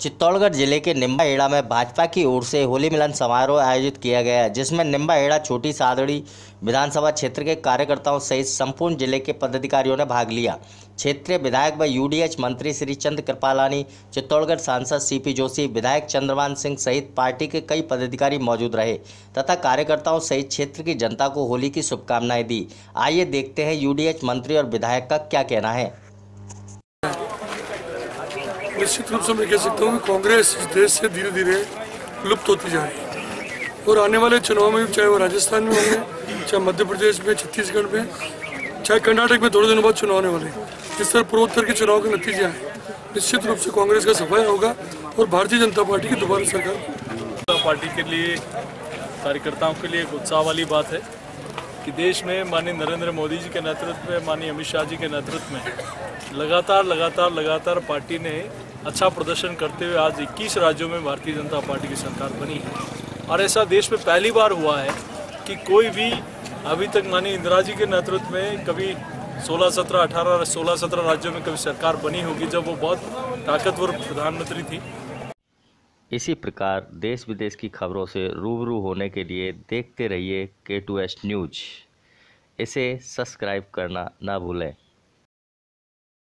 चित्तौड़गढ़ ज़िले के निम्बा एड़ा में भाजपा की ओर से होली मिलन समारोह आयोजित किया गया जिसमें निम्बा एड़ा छोटी सादड़ी विधानसभा क्षेत्र के कार्यकर्ताओं सहित संपूर्ण ज़िले के पदाधिकारियों ने भाग लिया। क्षेत्रीय विधायक व यूडीएच मंत्री श्री चंद्र कृपालानी, चित्तौड़गढ़ सांसद सीपी जोशी, विधायक चंद्रमान सिंह सहित पार्टी के कई पदाधिकारी मौजूद रहे तथा कार्यकर्ताओं सहित क्षेत्र की जनता को होली की शुभकामनाएँ दी। आइए देखते हैं यूडीएच मंत्री और विधायक का क्या कहना है। निश्चित रूप से मैं कह सकता हूँ कि कांग्रेस इस देश से धीरे धीरे लुप्त होती जा रही है। और आने वाले चुनाव में, चाहे वो राजस्थान में होंगे चाहे मध्य प्रदेश में, छत्तीसगढ़ में, चाहे कर्नाटक में, थोड़े दिनों बाद चुनाव होने वाले जिस तरह पूर्वोत्तर के चुनाव के नतीजे आए, निश्चित रूप से कांग्रेस का सफाया होगा और भारतीय जनता पार्टी की दोबारा सरकार जनता पार्टी के लिए, कार्यकर्ताओं के लिए एक उत्साह वाली बात है कि देश में माननीय नरेंद्र मोदी जी के नेतृत्व में, माननीय अमित शाह जी के नेतृत्व में लगातार लगातार लगातार पार्टी ने अच्छा प्रदर्शन करते हुए आज 21 राज्यों में भारतीय जनता पार्टी की सरकार बनी है। और ऐसा देश में पहली बार हुआ है कि कोई भी अभी तक माननीय इंदिरा जी के नेतृत्व में कभी 16 17 18 16 17 राज्यों में कभी सरकार बनी होगी, जब वो बहुत ताकतवर प्रधानमंत्री थी। इसी प्रकार देश विदेश की खबरों से रूबरू होने के लिए देखते रहिए के टू एस न्यूज़ इसे सब्सक्राइब करना ना भूलें।